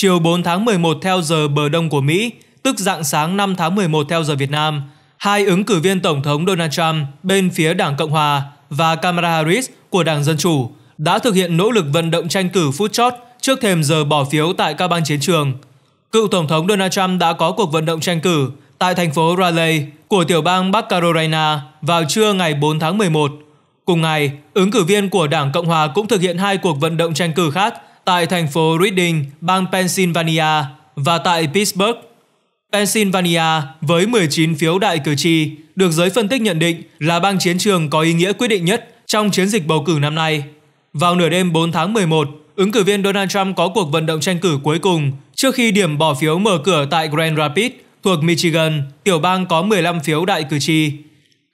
chiều 4 tháng 11 theo giờ bờ đông của Mỹ, tức dạng sáng 5 tháng 11 theo giờ Việt Nam, hai ứng cử viên Tổng thống Donald Trump bên phía Đảng Cộng Hòa và Kamala Harris của Đảng Dân Chủ đã thực hiện nỗ lực vận động tranh cử phút chót trước thềm giờ bỏ phiếu tại các bang chiến trường. Cựu Tổng thống Donald Trump đã có cuộc vận động tranh cử tại thành phố Raleigh của tiểu bang Bắc Carolina vào trưa ngày 4 tháng 11. Cùng ngày, ứng cử viên của Đảng Cộng Hòa cũng thực hiện hai cuộc vận động tranh cử khác tại thành phố Reading, bang Pennsylvania và tại Pittsburgh. Pennsylvania với 19 phiếu đại cử tri được giới phân tích nhận định là bang chiến trường có ý nghĩa quyết định nhất trong chiến dịch bầu cử năm nay. Vào nửa đêm 4 tháng 11, ứng cử viên Donald Trump có cuộc vận động tranh cử cuối cùng trước khi điểm bỏ phiếu mở cửa tại Grand Rapids thuộc Michigan, tiểu bang có 15 phiếu đại cử tri.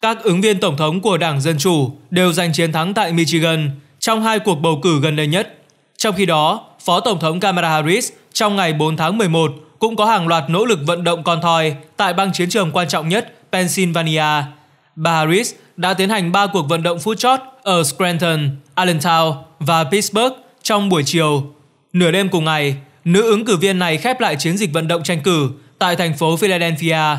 Các ứng viên tổng thống của Đảng Dân Chủ đều giành chiến thắng tại Michigan trong hai cuộc bầu cử gần đây nhất. Trong khi đó, Phó Tổng thống Kamala Harris trong ngày 4 tháng 11 cũng có hàng loạt nỗ lực vận động con thoi tại bang chiến trường quan trọng nhất Pennsylvania. Bà Harris đã tiến hành 3 cuộc vận động phút chót ở Scranton, Allentown và Pittsburgh trong buổi chiều. Nửa đêm cùng ngày, nữ ứng cử viên này khép lại chiến dịch vận động tranh cử tại thành phố Philadelphia.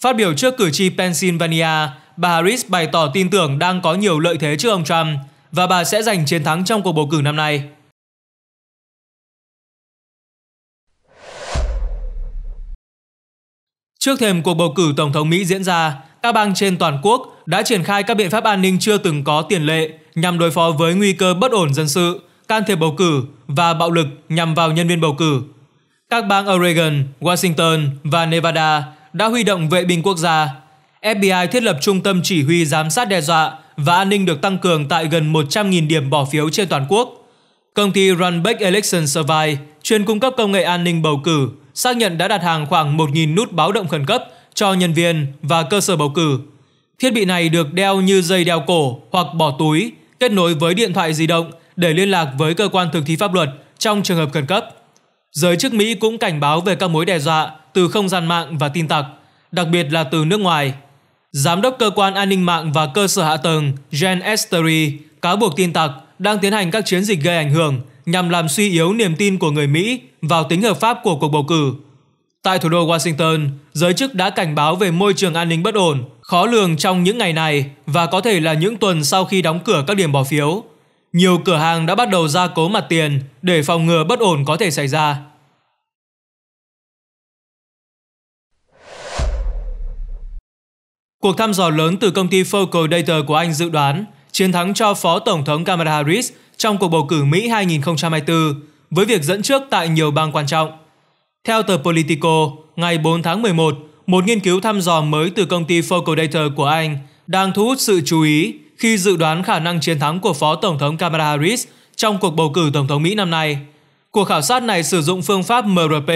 Phát biểu trước cử tri Pennsylvania, bà Harris bày tỏ tin tưởng đang có nhiều lợi thế trước ông Trump và bà sẽ giành chiến thắng trong cuộc bầu cử năm nay. Trước thềm cuộc bầu cử Tổng thống Mỹ diễn ra, các bang trên toàn quốc đã triển khai các biện pháp an ninh chưa từng có tiền lệ nhằm đối phó với nguy cơ bất ổn dân sự, can thiệp bầu cử và bạo lực nhằm vào nhân viên bầu cử. Các bang Oregon, Washington và Nevada đã huy động vệ binh quốc gia. FBI thiết lập trung tâm chỉ huy giám sát đe dọa và an ninh được tăng cường tại gần 100.000 điểm bỏ phiếu trên toàn quốc. Công ty Runback Election Survey, chuyên cung cấp công nghệ an ninh bầu cử, xác nhận đã đặt hàng khoảng 1.000 nút báo động khẩn cấp cho nhân viên và cơ sở bầu cử. Thiết bị này được đeo như dây đeo cổ hoặc bỏ túi, kết nối với điện thoại di động để liên lạc với cơ quan thực thi pháp luật trong trường hợp khẩn cấp. Giới chức Mỹ cũng cảnh báo về các mối đe dọa từ không gian mạng và tin tặc, đặc biệt là từ nước ngoài. Giám đốc cơ quan an ninh mạng và cơ sở hạ tầng Jen Estery cáo buộc tin tặc đang tiến hành các chiến dịch gây ảnh hưởng nhằm làm suy yếu niềm tin của người Mỹ vào tính hợp pháp của cuộc bầu cử. Tại thủ đô Washington, giới chức đã cảnh báo về môi trường an ninh bất ổn, khó lường trong những ngày này và có thể là những tuần sau khi đóng cửa các điểm bỏ phiếu. Nhiều cửa hàng đã bắt đầu ra cố mặt tiền để phòng ngừa bất ổn có thể xảy ra. Cuộc thăm dò lớn từ công ty Focal Data của Anh dự đoán chiến thắng cho Phó Tổng thống Kamala Harris trong cuộc bầu cử Mỹ 2024 với việc dẫn trước tại nhiều bang quan trọng. Theo tờ Politico, ngày 4 tháng 11, một nghiên cứu thăm dò mới từ công ty Focal Data của Anh đang thu hút sự chú ý khi dự đoán khả năng chiến thắng của Phó Tổng thống Kamala Harris trong cuộc bầu cử Tổng thống Mỹ năm nay. Cuộc khảo sát này sử dụng phương pháp MRP,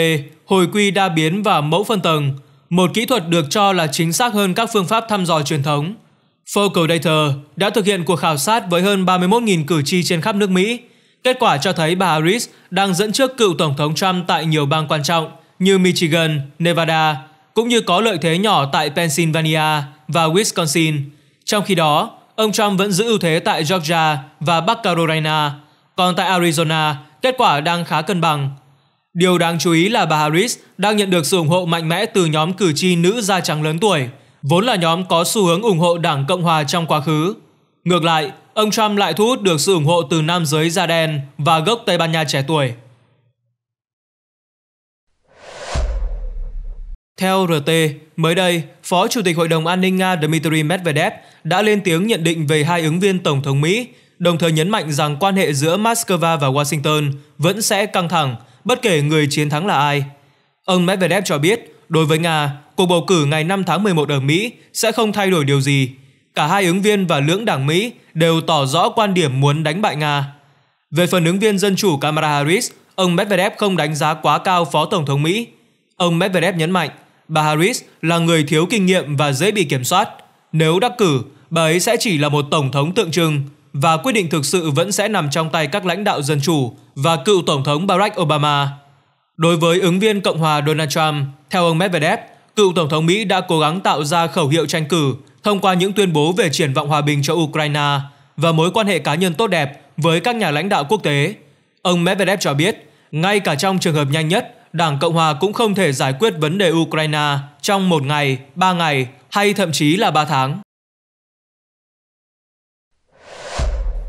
hồi quy đa biến và mẫu phân tầng, một kỹ thuật được cho là chính xác hơn các phương pháp thăm dò truyền thống. Focal Data đã thực hiện cuộc khảo sát với hơn 31.000 cử tri trên khắp nước Mỹ. Kết quả cho thấy bà Harris đang dẫn trước cựu Tổng thống Trump tại nhiều bang quan trọng như Michigan, Nevada, cũng như có lợi thế nhỏ tại Pennsylvania và Wisconsin. Trong khi đó, ông Trump vẫn giữ ưu thế tại Georgia và Bắc Carolina, còn tại Arizona, kết quả đang khá cân bằng. Điều đáng chú ý là bà Harris đang nhận được sự ủng hộ mạnh mẽ từ nhóm cử tri nữ da trắng lớn tuổi, vốn là nhóm có xu hướng ủng hộ Đảng Cộng hòa trong quá khứ. Ngược lại, ông Trump lại thu hút được sự ủng hộ từ nam giới da đen và gốc Tây Ban Nha trẻ tuổi. Theo RT, mới đây, Phó Chủ tịch Hội đồng An ninh Nga Dmitry Medvedev đã lên tiếng nhận định về hai ứng viên Tổng thống Mỹ, đồng thời nhấn mạnh rằng quan hệ giữa Moscow và Washington vẫn sẽ căng thẳng, bất kể người chiến thắng là ai. Ông Medvedev cho biết, đối với Nga, cuộc bầu cử ngày 5 tháng 11 ở Mỹ sẽ không thay đổi điều gì. Cả hai ứng viên và lưỡng đảng Mỹ đều tỏ rõ quan điểm muốn đánh bại Nga. Về phần ứng viên Dân chủ Kamala Harris, ông Medvedev không đánh giá quá cao Phó Tổng thống Mỹ. Ông Medvedev nhấn mạnh, bà Harris là người thiếu kinh nghiệm và dễ bị kiểm soát. Nếu đắc cử, bà ấy sẽ chỉ là một tổng thống tượng trưng và quyết định thực sự vẫn sẽ nằm trong tay các lãnh đạo dân chủ và cựu tổng thống Barack Obama. Đối với ứng viên Cộng hòa Donald Trump, theo ông Medvedev, cựu tổng thống Mỹ đã cố gắng tạo ra khẩu hiệu tranh cử thông qua những tuyên bố về triển vọng hòa bình cho Ukraine và mối quan hệ cá nhân tốt đẹp với các nhà lãnh đạo quốc tế. Ông Medvedev cho biết, Ngay cả trong trường hợp nhanh nhất, Đảng Cộng Hòa cũng không thể giải quyết vấn đề Ukraine trong một ngày, ba ngày hay thậm chí là ba tháng.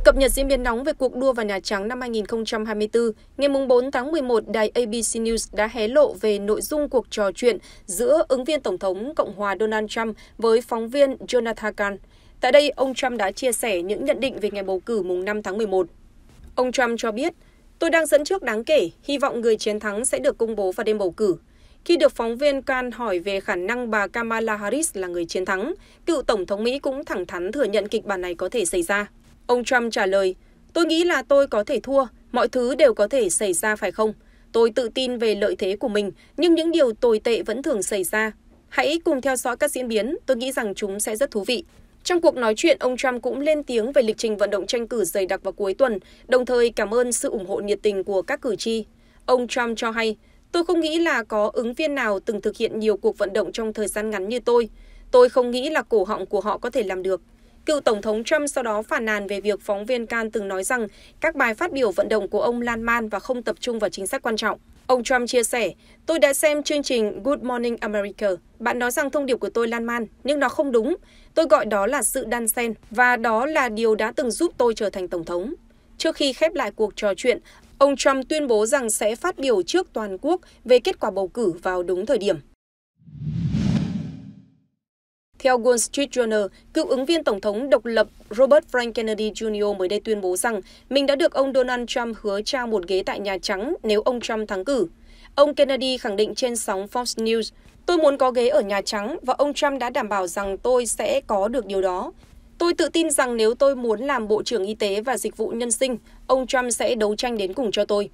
Cập nhật diễn biến nóng về cuộc đua vào Nhà Trắng năm 2024, ngày 4 tháng 11, đài ABC News đã hé lộ về nội dung cuộc trò chuyện giữa ứng viên Tổng thống Cộng hòa Donald Trump với phóng viên Jonathan Kahn. Tại đây, ông Trump đã chia sẻ những nhận định về ngày bầu cử mùng 5 tháng 11. Ông Trump cho biết, tôi đang dẫn trước đáng kể, hy vọng người chiến thắng sẽ được công bố vào đêm bầu cử. Khi được phóng viên Kahn hỏi về khả năng bà Kamala Harris là người chiến thắng, cựu Tổng thống Mỹ cũng thẳng thắn thừa nhận kịch bản này có thể xảy ra. Ông Trump trả lời, tôi nghĩ là tôi có thể thua, mọi thứ đều có thể xảy ra phải không? Tôi tự tin về lợi thế của mình, nhưng những điều tồi tệ vẫn thường xảy ra. Hãy cùng theo dõi các diễn biến, tôi nghĩ rằng chúng sẽ rất thú vị. Trong cuộc nói chuyện, ông Trump cũng lên tiếng về lịch trình vận động tranh cử dày đặc vào cuối tuần, đồng thời cảm ơn sự ủng hộ nhiệt tình của các cử tri. Ông Trump cho hay, tôi không nghĩ là có ứng viên nào từng thực hiện nhiều cuộc vận động trong thời gian ngắn như tôi. Tôi không nghĩ là cổ họng của họ có thể làm được. Cựu Tổng thống Trump sau đó phản nàn về việc phóng viên can từng nói rằng các bài phát biểu vận động của ông lan man và không tập trung vào chính sách quan trọng. Ông Trump chia sẻ, tôi đã xem chương trình Good Morning America. Bạn nói rằng thông điệp của tôi lan man, nhưng nó không đúng. Tôi gọi đó là sự đan xen và đó là điều đã từng giúp tôi trở thành Tổng thống. Trước khi khép lại cuộc trò chuyện, ông Trump tuyên bố rằng sẽ phát biểu trước toàn quốc về kết quả bầu cử vào đúng thời điểm. Theo Wall Street Journal, cựu ứng viên tổng thống độc lập Robert Frank Kennedy Jr. mới đây tuyên bố rằng mình đã được ông Donald Trump hứa trao một ghế tại Nhà Trắng nếu ông Trump thắng cử. Ông Kennedy khẳng định trên sóng Fox News, tôi muốn có ghế ở Nhà Trắng và ông Trump đã đảm bảo rằng tôi sẽ có được điều đó. Tôi tự tin rằng nếu tôi muốn làm Bộ trưởng Y tế và Dịch vụ Nhân sinh, ông Trump sẽ đấu tranh đến cùng cho tôi.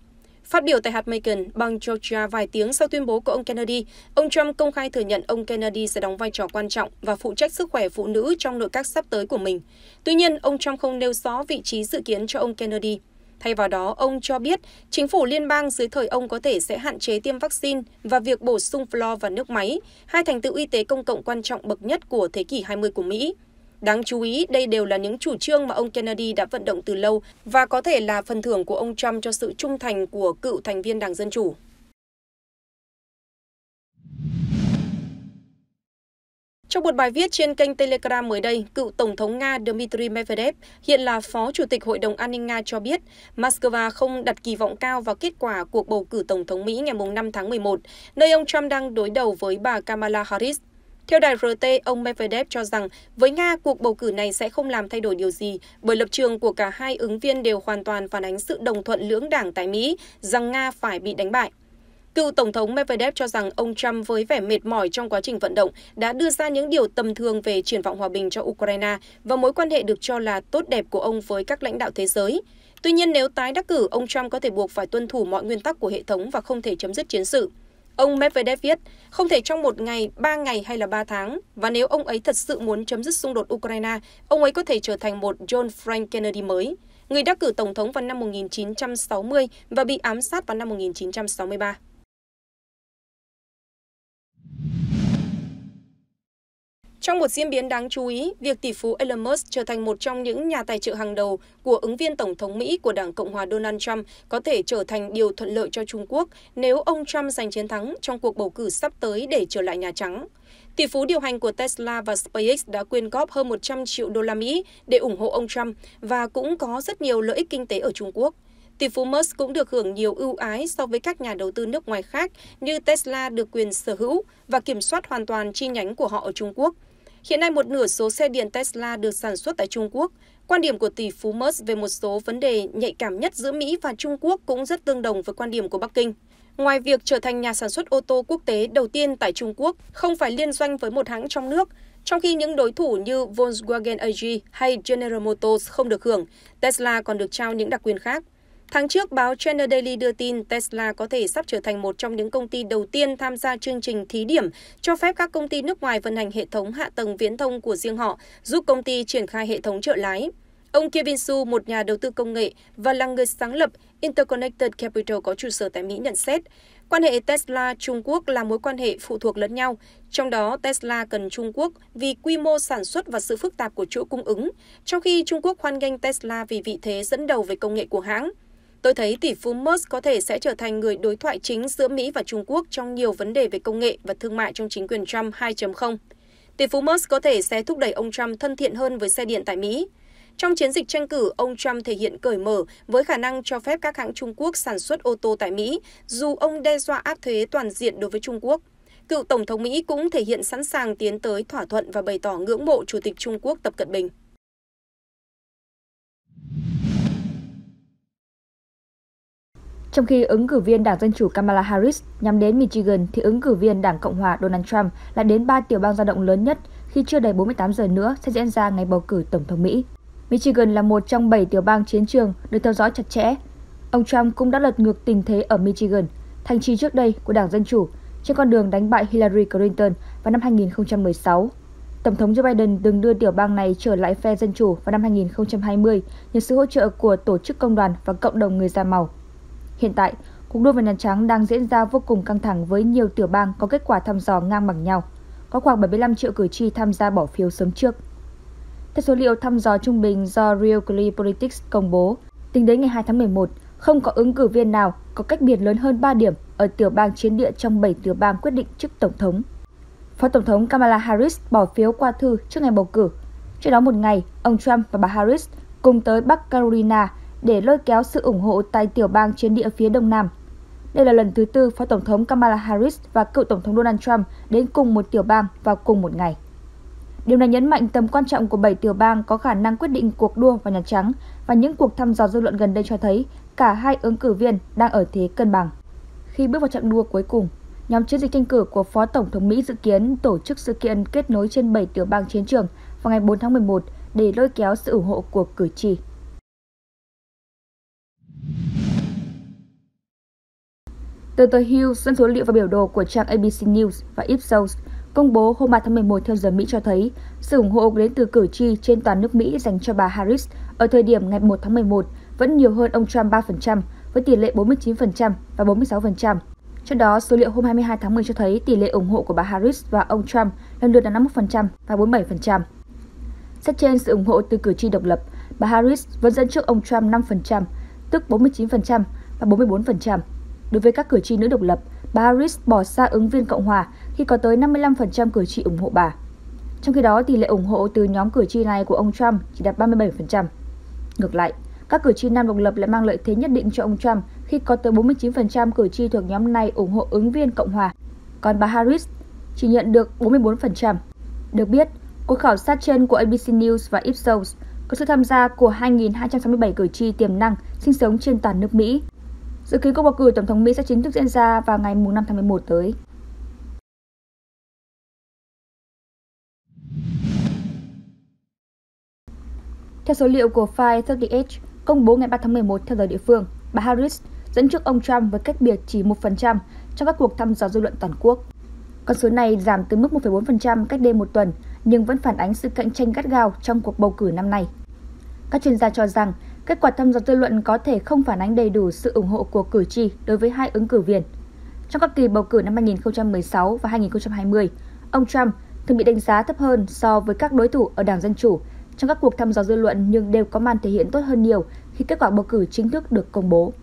Phát biểu tại hạt Macon, bang Georgia vài tiếng sau tuyên bố của ông Kennedy, ông Trump công khai thừa nhận ông Kennedy sẽ đóng vai trò quan trọng và phụ trách sức khỏe phụ nữ trong nội các sắp tới của mình. Tuy nhiên, ông Trump không nêu rõ vị trí dự kiến cho ông Kennedy. Thay vào đó, ông cho biết chính phủ liên bang dưới thời ông có thể sẽ hạn chế tiêm vaccine và việc bổ sung flo và nước máy, hai thành tựu y tế công cộng quan trọng bậc nhất của thế kỷ 20 của Mỹ. Đáng chú ý, đây đều là những chủ trương mà ông Kennedy đã vận động từ lâu và có thể là phần thưởng của ông Trump cho sự trung thành của cựu thành viên Đảng Dân Chủ. Trong một bài viết trên kênh Telegram mới đây, cựu Tổng thống Nga Dmitry Medvedev, hiện là Phó Chủ tịch Hội đồng An ninh Nga cho biết, Moscow không đặt kỳ vọng cao vào kết quả cuộc bầu cử Tổng thống Mỹ ngày 5 tháng 11, nơi ông Trump đang đối đầu với bà Kamala Harris. Theo đài RT, ông Medvedev cho rằng với Nga, cuộc bầu cử này sẽ không làm thay đổi điều gì bởi lập trường của cả hai ứng viên đều hoàn toàn phản ánh sự đồng thuận lưỡng đảng tại Mỹ rằng Nga phải bị đánh bại. Cựu Tổng thống Medvedev cho rằng ông Trump với vẻ mệt mỏi trong quá trình vận động đã đưa ra những điều tầm thường về triển vọng hòa bình cho Ukraine và mối quan hệ được cho là tốt đẹp của ông với các lãnh đạo thế giới. Tuy nhiên nếu tái đắc cử, ông Trump có thể buộc phải tuân thủ mọi nguyên tắc của hệ thống và không thể chấm dứt chiến sự. Ông Medvedev viết, không thể trong một ngày, ba ngày hay là ba tháng, và nếu ông ấy thật sự muốn chấm dứt xung đột Ukraine, ông ấy có thể trở thành một John Frank Kennedy mới, người đắc cử tổng thống vào năm 1960 và bị ám sát vào năm 1963. Trong một diễn biến đáng chú ý, việc tỷ phú Elon Musk trở thành một trong những nhà tài trợ hàng đầu của ứng viên Tổng thống Mỹ của Đảng Cộng hòa Donald Trump có thể trở thành điều thuận lợi cho Trung Quốc nếu ông Trump giành chiến thắng trong cuộc bầu cử sắp tới để trở lại Nhà Trắng. Tỷ phú điều hành của Tesla và SpaceX đã quyên góp hơn 100 triệu đô la Mỹ để ủng hộ ông Trump và cũng có rất nhiều lợi ích kinh tế ở Trung Quốc. Tỷ phú Musk cũng được hưởng nhiều ưu ái so với các nhà đầu tư nước ngoài khác như Tesla được quyền sở hữu và kiểm soát hoàn toàn chi nhánh của họ ở Trung Quốc – Hiện nay một nửa số xe điện Tesla được sản xuất tại Trung Quốc. Quan điểm của tỷ phú Musk về một số vấn đề nhạy cảm nhất giữa Mỹ và Trung Quốc cũng rất tương đồng với quan điểm của Bắc Kinh. Ngoài việc trở thành nhà sản xuất ô tô quốc tế đầu tiên tại Trung Quốc, không phải liên doanh với một hãng trong nước, trong khi những đối thủ như Volkswagen AG hay General Motors không được hưởng, Tesla còn được trao những đặc quyền khác. Tháng trước, báo China Daily đưa tin Tesla có thể sắp trở thành một trong những công ty đầu tiên tham gia chương trình thí điểm cho phép các công ty nước ngoài vận hành hệ thống hạ tầng viễn thông của riêng họ, giúp công ty triển khai hệ thống trợ lái. Ông Kevin Su, một nhà đầu tư công nghệ và là người sáng lập Interconnected Capital có trụ sở tại Mỹ nhận xét, quan hệ Tesla-Trung Quốc là mối quan hệ phụ thuộc lẫn nhau, trong đó Tesla cần Trung Quốc vì quy mô sản xuất và sự phức tạp của chuỗi cung ứng, trong khi Trung Quốc hoan nghênh Tesla vì vị thế dẫn đầu về công nghệ của hãng. Tôi thấy tỷ phú Musk có thể sẽ trở thành người đối thoại chính giữa Mỹ và Trung Quốc trong nhiều vấn đề về công nghệ và thương mại trong chính quyền Trump 2.0. Tỷ phú Musk có thể sẽ thúc đẩy ông Trump thân thiện hơn với xe điện tại Mỹ. Trong chiến dịch tranh cử, ông Trump thể hiện cởi mở với khả năng cho phép các hãng Trung Quốc sản xuất ô tô tại Mỹ, dù ông đe dọa áp thuế toàn diện đối với Trung Quốc. Cựu Tổng thống Mỹ cũng thể hiện sẵn sàng tiến tới thỏa thuận và bày tỏ ngưỡng mộ Chủ tịch Trung Quốc Tập Cận Bình. Trong khi ứng cử viên Đảng Dân Chủ Kamala Harris nhắm đến Michigan, thì ứng cử viên Đảng Cộng hòa Donald Trump lại đến ba tiểu bang dao động lớn nhất khi chưa đầy 48 giờ nữa sẽ diễn ra ngày bầu cử Tổng thống Mỹ. Michigan là một trong 7 tiểu bang chiến trường được theo dõi chặt chẽ. Ông Trump cũng đã lật ngược tình thế ở Michigan, thành trì trước đây của Đảng Dân Chủ, trên con đường đánh bại Hillary Clinton vào năm 2016. Tổng thống Joe Biden từng đưa tiểu bang này trở lại phe Dân Chủ vào năm 2020 nhờ sự hỗ trợ của tổ chức công đoàn và cộng đồng người da màu. Hiện tại, cuộc đua vào Nhà Trắng đang diễn ra vô cùng căng thẳng với nhiều tiểu bang có kết quả thăm dò ngang bằng nhau. Có khoảng 75 triệu cử tri tham gia bỏ phiếu sớm trước. Theo số liệu thăm dò trung bình do Real Clear Politics công bố, tính đến ngày 2 tháng 11, không có ứng cử viên nào có cách biệt lớn hơn 3 điểm ở tiểu bang chiến địa trong 7 tiểu bang quyết định chức Tổng thống. Phó Tổng thống Kamala Harris bỏ phiếu qua thư trước ngày bầu cử. Trước đó một ngày, ông Trump và bà Harris cùng tới Bắc Carolina để lôi kéo sự ủng hộ tại tiểu bang chiến địa phía Đông Nam. Đây là lần thứ tư Phó Tổng thống Kamala Harris và cựu Tổng thống Donald Trump đến cùng một tiểu bang vào cùng một ngày. Điều này nhấn mạnh tầm quan trọng của bảy tiểu bang có khả năng quyết định cuộc đua vào Nhà Trắng và những cuộc thăm dò dư luận gần đây cho thấy cả hai ứng cử viên đang ở thế cân bằng. Khi bước vào trận đua cuối cùng, nhóm chiến dịch tranh cử của Phó Tổng thống Mỹ dự kiến tổ chức sự kiện kết nối trên 7 tiểu bang chiến trường vào ngày 4 tháng 11 để lôi kéo sự ủng hộ của cử tri. Tờ tờ Hill dẫn số liệu và biểu đồ của trang ABC News và Ipsos công bố hôm 3 tháng 11 theo giờ Mỹ cho thấy sự ủng hộ đến từ cử tri trên toàn nước Mỹ dành cho bà Harris ở thời điểm ngày 1 tháng 11 vẫn nhiều hơn ông Trump 3% với tỷ lệ 49% và 46%. Trong đó, số liệu hôm 22 tháng 10 cho thấy tỷ lệ ủng hộ của bà Harris và ông Trump lần lượt là 51% và 47%. Xét trên sự ủng hộ từ cử tri độc lập, bà Harris vẫn dẫn trước ông Trump 5%, tức 49% và 44%. Đối với các cử tri nữ độc lập, bà Harris bỏ xa ứng viên Cộng hòa khi có tới 55% cử tri ủng hộ bà. Trong khi đó, tỷ lệ ủng hộ từ nhóm cử tri này của ông Trump chỉ đạt 37%. Ngược lại, các cử tri nam độc lập lại mang lợi thế nhất định cho ông Trump khi có tới 49% cử tri thuộc nhóm này ủng hộ ứng viên Cộng hòa. Còn bà Harris chỉ nhận được 44%. Được biết, cuộc khảo sát trên của ABC News và Ipsos có sự tham gia của 2.267 cử tri tiềm năng sinh sống trên toàn nước Mỹ. Dự kiến cuộc bầu cử Tổng thống Mỹ sẽ chính thức diễn ra vào ngày 5 tháng 11 tới. Theo số liệu của File 38 công bố ngày 3 tháng 11 theo giờ địa phương, bà Harris dẫn trước ông Trump với cách biệt chỉ 1% trong các cuộc thăm dò dư luận toàn quốc. Con số này giảm từ mức 1,4% cách đây một tuần, nhưng vẫn phản ánh sự cạnh tranh gắt gao trong cuộc bầu cử năm nay. Các chuyên gia cho rằng kết quả thăm dò dư luận có thể không phản ánh đầy đủ sự ủng hộ của cử tri đối với hai ứng cử viên. Trong các kỳ bầu cử năm 2016 và 2020, ông Trump thường bị đánh giá thấp hơn so với các đối thủ ở Đảng Dân Chủ trong các cuộc thăm dò dư luận nhưng đều có màn thể hiện tốt hơn nhiều khi kết quả bầu cử chính thức được công bố.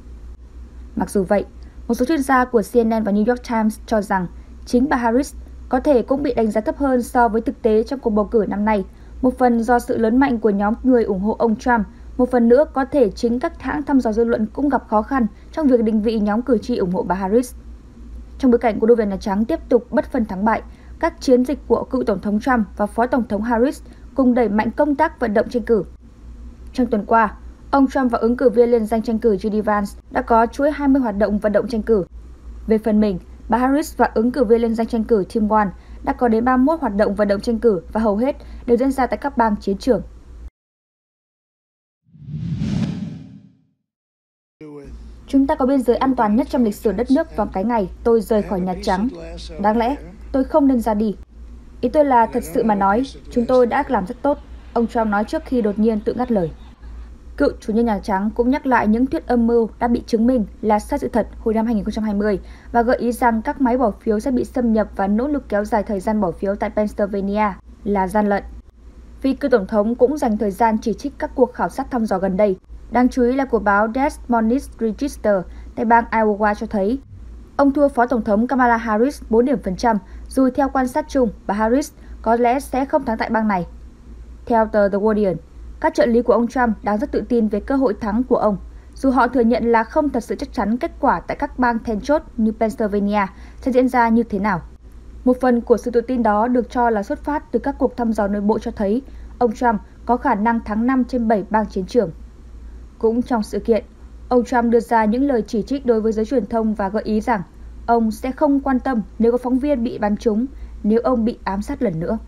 Mặc dù vậy, một số chuyên gia của CNN và New York Times cho rằng chính bà Harris có thể cũng bị đánh giá thấp hơn so với thực tế trong cuộc bầu cử năm nay, một phần do sự lớn mạnh của nhóm người ủng hộ ông Trump, một phần nữa có thể chính các hãng thăm dò dư luận cũng gặp khó khăn trong việc định vị nhóm cử tri ủng hộ bà Harris. Trong bối cảnh của đôi về Nhà Trắng tiếp tục bất phân thắng bại, các chiến dịch của cựu Tổng thống Trump và Phó Tổng thống Harris cùng đẩy mạnh công tác vận động tranh cử. Trong tuần qua, ông Trump và ứng cử viên liên danh tranh cử JD Vance đã có chuỗi 20 hoạt động vận động tranh cử. Về phần mình, bà Harris và ứng cử viên liên danh tranh cử Tim Wan đã có đến 31 hoạt động vận động tranh cử và hầu hết đều diễn ra tại các bang chiến trường. Chúng ta có biên giới an toàn nhất trong lịch sử đất nước vào cái ngày tôi rời khỏi Nhà Trắng. Đáng lẽ, tôi không nên ra đi. Ý tôi là thật sự mà nói, chúng tôi đã làm rất tốt, ông Trump nói trước khi đột nhiên tự ngắt lời. Cựu chủ nhân Nhà Trắng cũng nhắc lại những thuyết âm mưu đã bị chứng minh là sai sự thật hồi năm 2020 và gợi ý rằng các máy bỏ phiếu sẽ bị xâm nhập và nỗ lực kéo dài thời gian bỏ phiếu tại Pennsylvania là gian lận. Vì cựu Tổng thống cũng dành thời gian chỉ trích các cuộc khảo sát thăm dò gần đây Đáng chú ý là của báo Des Moines Register tại bang Iowa cho thấy ông thua Phó Tổng thống Kamala Harris 4 điểm phần trăm, dù theo quan sát chung, bà Harris có lẽ sẽ không thắng tại bang này. Theo tờ The Guardian, các trợ lý của ông Trump đang rất tự tin về cơ hội thắng của ông, dù họ thừa nhận là không thật sự chắc chắn kết quả tại các bang then chốt như Pennsylvania sẽ diễn ra như thế nào. Một phần của sự tự tin đó được cho là xuất phát từ các cuộc thăm dò nội bộ cho thấy ông Trump có khả năng thắng 5 trên 7 bang chiến trường. Cũng trong sự kiện, ông Trump đưa ra những lời chỉ trích đối với giới truyền thông và gợi ý rằng ông sẽ không quan tâm nếu có phóng viên bị bắn trúng nếu ông bị ám sát lần nữa.